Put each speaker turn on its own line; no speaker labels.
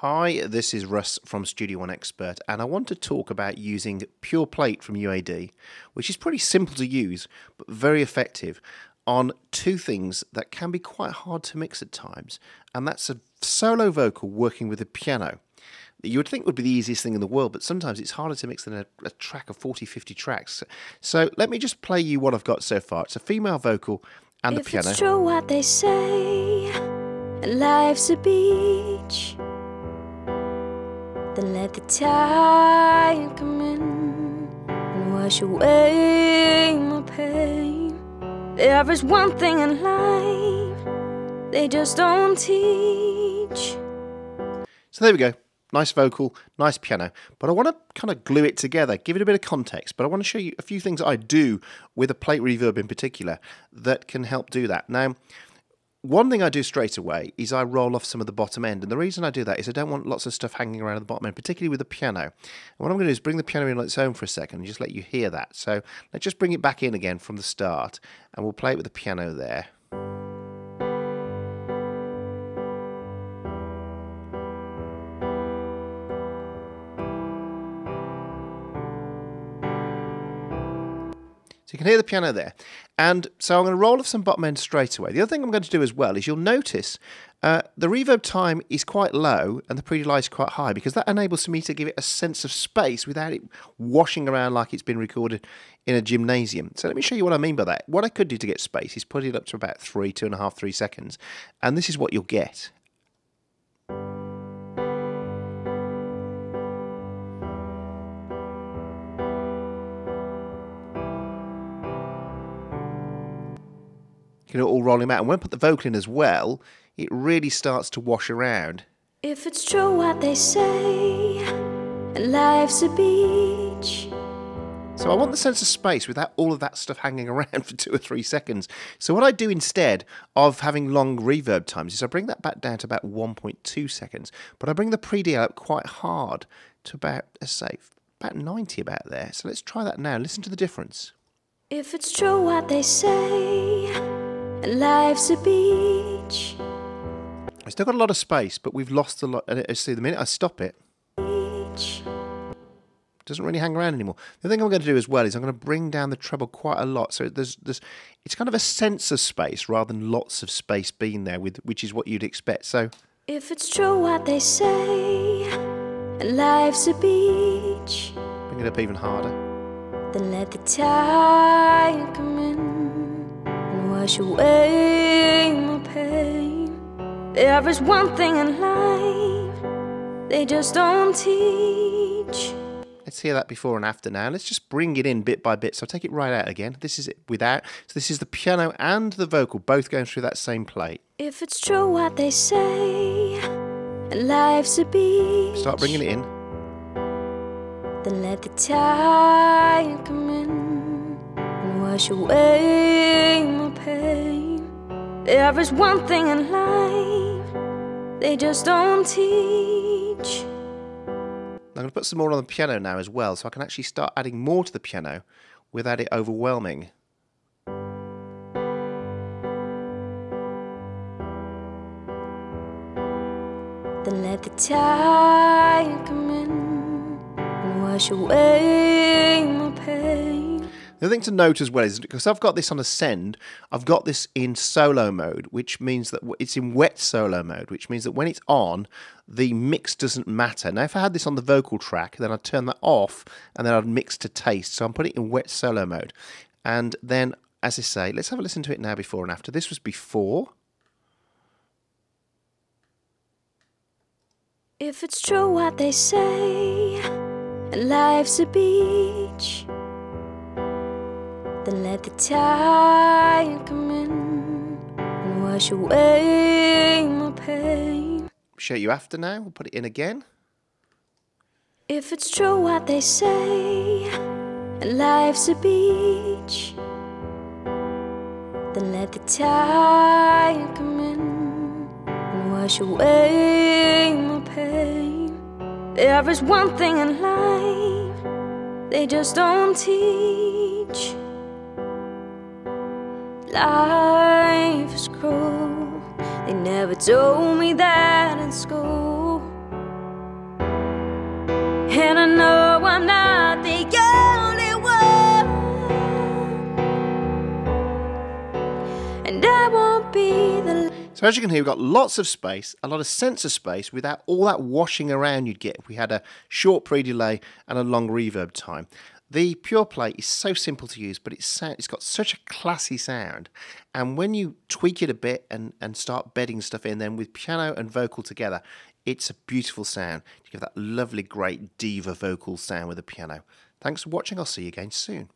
Hi, this is Russ from Studio One Expert, and I want to talk about using Pure Plate from UAD, which is pretty simple to use but very effective on two things that can be quite hard to mix at times, and that's a solo vocal working with a piano. You would think would be the easiest thing in the world, but sometimes it's harder to mix than a, a track of 40, 50 tracks. So let me just play you what I've got so far. It's a female vocal and
if
the piano.
It's true what they say, life's a beach. Then let the tide come in and wash away my pain. There is one thing in life they just don't teach.
So there we go. Nice vocal, nice piano. But I want to kind of glue it together, give it a bit of context. But I want to show you a few things I do with a plate reverb in particular that can help do that. Now, one thing I do straight away is I roll off some of the bottom end. And the reason I do that is I don't want lots of stuff hanging around at the bottom end, particularly with the piano. And what I'm going to do is bring the piano in on its own for a second and just let you hear that. So let's just bring it back in again from the start and we'll play it with the piano there. So you can hear the piano there. And so I'm going to roll off some bottom end straight away. The other thing I'm going to do as well is you'll notice uh, the reverb time is quite low and the pre-delay is quite high because that enables me to give it a sense of space without it washing around like it's been recorded in a gymnasium. So let me show you what I mean by that. What I could do to get space is put it up to about three, two and a half, three seconds. And this is what you'll get. You know, all rolling out. And when I put the vocal in as well, it really starts to wash around.
If it's true what they say, life's a beach.
So I want the sense of space without all of that stuff hanging around for two or three seconds. So what I do instead of having long reverb times is I bring that back down to about 1.2 seconds, but I bring the pre-delay up quite hard to about, let's say, about 90 about there. So let's try that now. Listen to the difference.
If it's true what they say, life's a beach.
I still got a lot of space, but we've lost a lot. And see, the minute I stop it,
Beach.
it doesn't really hang around anymore. The thing I'm going to do as well is I'm going to bring down the treble quite a lot, so there's there's it's kind of a sense of space rather than lots of space being there, with which is what you'd expect. So
If it's true what they say, and life's a beach.
bring it up even harder.
Then let the tide come in and wash away my pain. There is one thing in life they just don't teach.
Let's hear that before and after now. Let's just bring it in bit by bit. So I'll take it right out again. This is it without. So this is the piano and the vocal both going through that same plate.
If it's true what they say, life's a beach.
Start bringing it in.
Then let the tide come in and wash away my pain. There is one thing in life they just don't teach.
I'm going to put some more on the piano now as well, so I can actually start adding more to the piano without it overwhelming.
Then let the tide come in and wash away my pain.
The other thing to note as well is because I've got this on a send, I've got this in solo mode, which means that it's in wet solo mode, which means that when it's on, the mix doesn't matter. Now, if I had this on the vocal track, then I'd turn that off and then I'd mix to taste. So I'm putting it in wet solo mode. And then, as I say, let's have a listen to it now before and after. This was before.
If it's true what they say, life's a beach. Let the tide come in and wash away my pain.
Show you after now. We'll put it in again.
If it's true what they say, and life's a beach. Then let the tide come in and wash away my pain. There is one thing in life they just don't teach. Life is cruel. They never told me that in school. And I know I'm not the only one. And I won't be the.
So as you can hear, we've got lots of space, a lot of sensor space without all that washing around you'd get if we had a short pre-delay and a long reverb time. The Pure Plate is so simple to use, but it's it's got such a classy sound. And when you tweak it a bit and, and start bedding stuff in, then with piano and vocal together, it's a beautiful sound. You give that lovely, great diva vocal sound with the piano. Thanks for watching. I'll see you again soon.